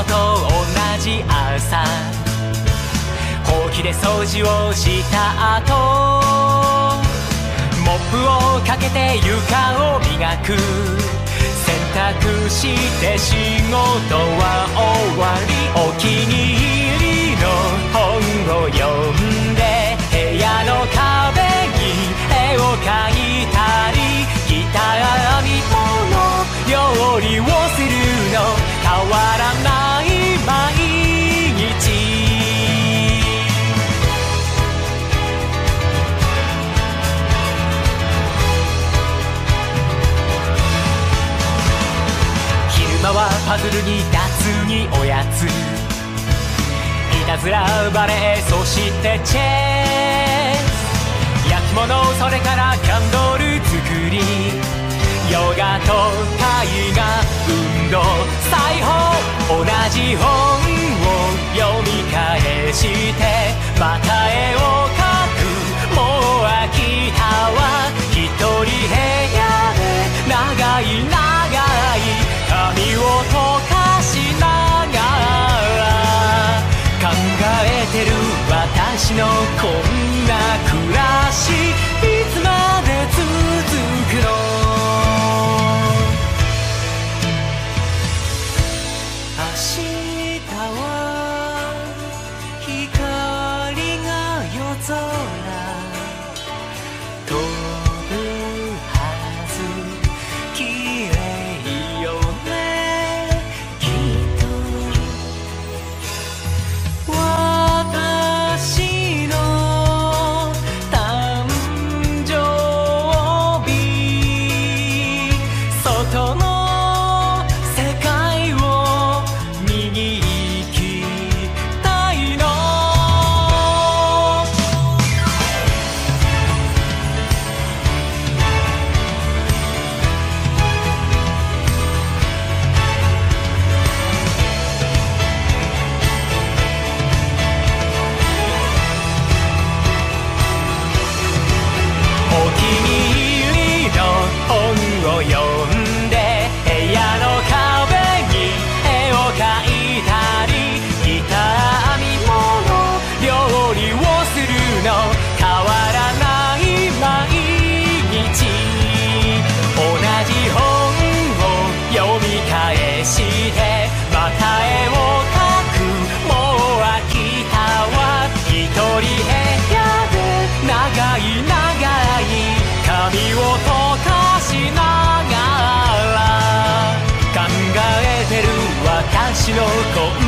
日と同じ朝ほうきで掃除をした後モップをかけて床を磨く洗濯して仕事は終わりお気に入りの本を読んで部屋の壁に絵を描いたりギターみたの料理をするの変わらパズルに夏におやつ。いたずらバレエそしてチェス。焼き物それからキャンドル作り。ヨガと絵画運動。裁縫。同じ本を読み返してまた私のこんな暮らしいつまで続くの？明日は光が夜空。のこ